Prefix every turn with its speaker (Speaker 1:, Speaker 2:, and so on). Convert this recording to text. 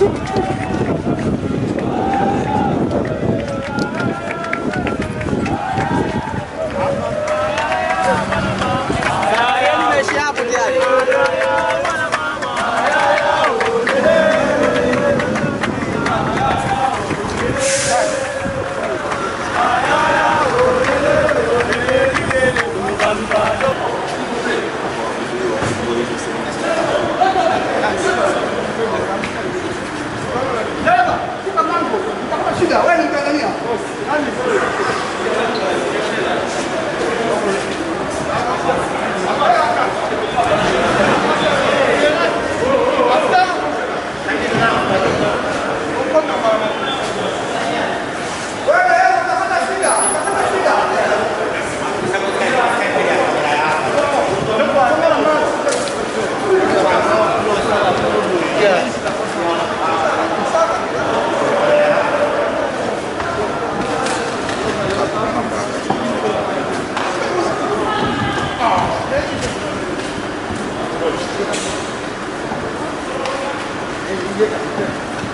Speaker 1: Don't
Speaker 2: Gracias.